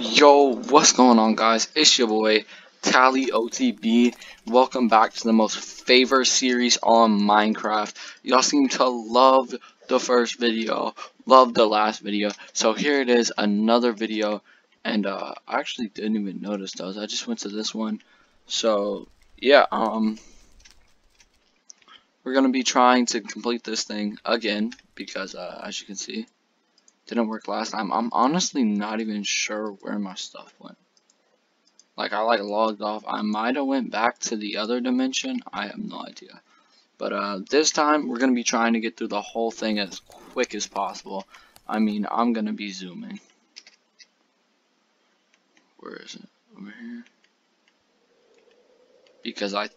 Yo, what's going on guys? It's your boy, Talley OTB. Welcome back to the most favorite series on Minecraft. Y'all seem to love the first video, love the last video. So here it is, another video. And uh, I actually didn't even notice those. I just went to this one. So, yeah, um, we're going to be trying to complete this thing again. Because, uh, as you can see, didn't work last time. I'm honestly not even sure where my stuff went. Like I like logged off. I might have went back to the other dimension. I have no idea. But uh, this time we're gonna be trying to get through the whole thing as quick as possible. I mean, I'm gonna be zooming. Where is it? Over here. Because I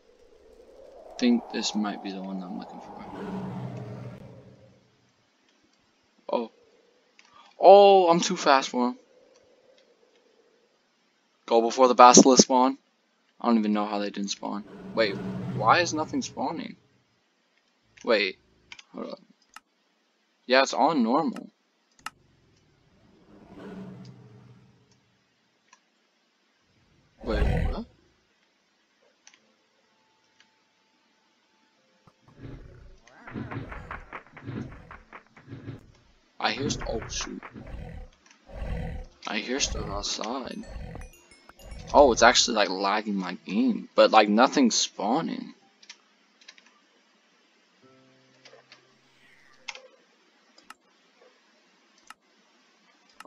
think this might be the one I'm looking for. Oh, I'm too fast for him. Go before the basilisk spawn. I don't even know how they didn't spawn. Wait, why is nothing spawning? Wait, hold. Yeah, it's on normal. Wait, what? I hear oh shoot. I hear stuff outside. Oh, it's actually like lagging my game, but like nothing's spawning.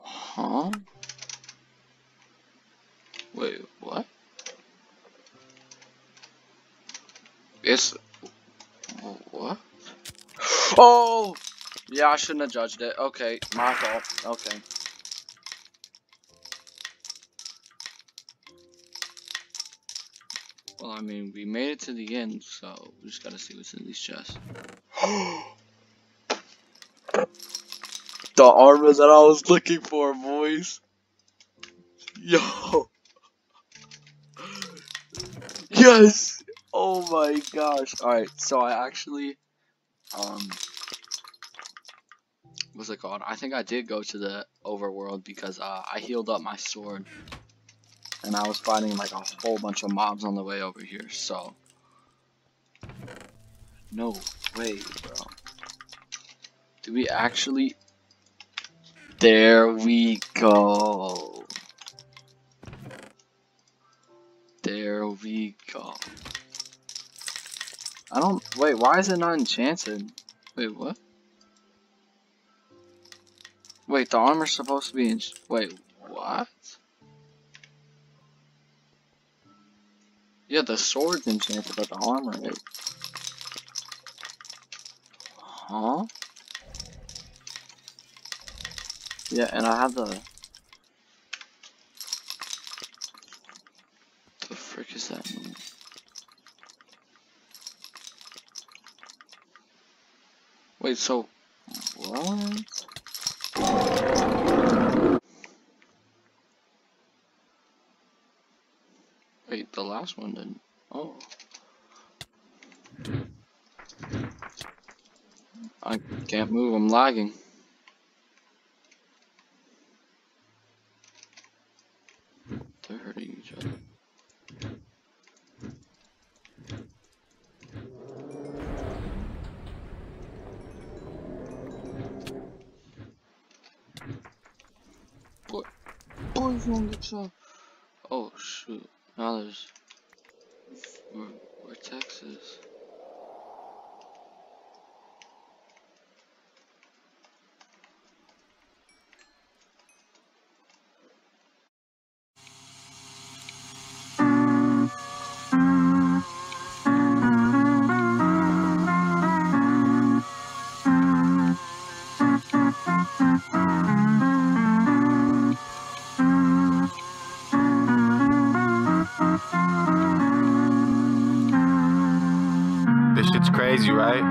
Huh? Wait, what? It's what? Oh! Yeah, I shouldn't have judged it. Okay, my fault. Okay. Well, I mean, we made it to the end, so we just gotta see what's in these chests. the armor that I was looking for, boys. Yo. Yes. Oh my gosh. Alright, so I actually, um, what's it called? I think I did go to the overworld because uh, I healed up my sword. And I was fighting like a whole bunch of mobs on the way over here, so. No way, bro. Do we actually. There we go. There we go. I don't. Wait, why is it not enchanted? Wait, what? Wait, the armor's supposed to be in. Wait, what? Yeah, the sword's enchanted, but the armor is. Huh? Yeah, and I have the... The frick is that? Wait, so... What? Wait, the last one didn't. Oh. I can't move, I'm lagging. They're hurting each other. Boy, get shot. Oh shoot. Now there's where, where Texas. Crazy, right?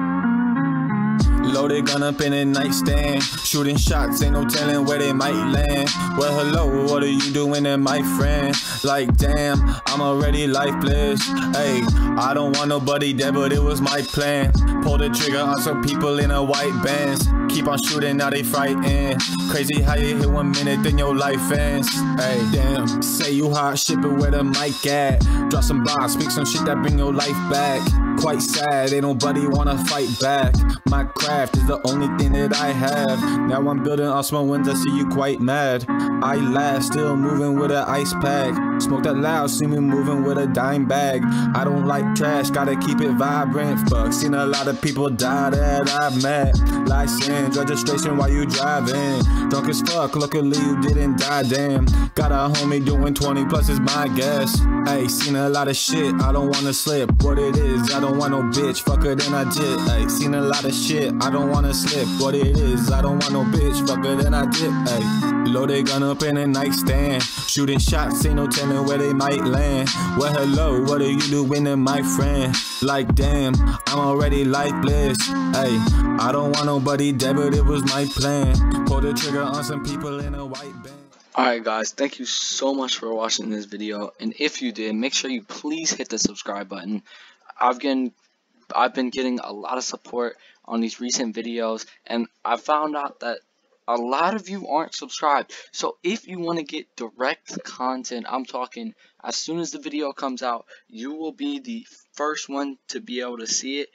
Loaded gun up in a nightstand. Shooting shots, ain't no telling where they might land. Well, hello, what are you doing there, my friend? Like, damn, I'm already lifeless. Hey, I don't want nobody dead, but it was my plan. Pull the trigger on some people in a white bands. Keep on shooting, now they frightened. Crazy how you hit one minute, then your life ends. Hey, damn, say you hot, ship it where the mic at. Drop some bars, speak some shit that bring your life back. Quite sad, ain't nobody wanna fight back. My craft is the only thing that I have. Now I'm building off small I see you quite mad. I laugh, still moving with an ice pack. Smoke that loud, see me moving with a dime bag. I don't like trash, gotta keep it vibrant. Fuck, seen a lot of people die that I've met. License, registration while you driving. Drunk as fuck, luckily you didn't die, damn. Got a homie doing 20 plus is my guess. Hey, seen a lot of shit, I don't wanna slip. What it is, I don't want no bitch, fuck her I did. Hey, seen a lot of shit, I don't wanna slip. What it is, I don't want no bitch, fuck her I did. Hey, loaded gun up in a nightstand. Shooting shots, ain't no telling where they might land. Well, hello, what are you doing there, my friend? Like, damn, I'm already lifeless. Hey, I don't want nobody dead, but it was my plan. Pull the trigger on some people in a white band. Alright guys, thank you so much for watching this video, and if you did, make sure you please hit the subscribe button. I've been, I've been getting a lot of support on these recent videos, and I found out that a lot of you aren't subscribed. So if you want to get direct content, I'm talking as soon as the video comes out, you will be the first one to be able to see it.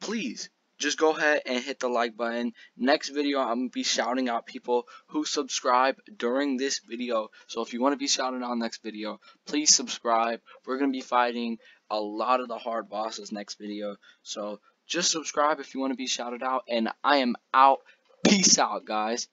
Please just go ahead and hit the like button. Next video, I'm going to be shouting out people who subscribe during this video. So if you want to be shouted out next video, please subscribe. We're going to be fighting a lot of the hard bosses next video. So just subscribe if you want to be shouted out. And I am out. Peace out, guys.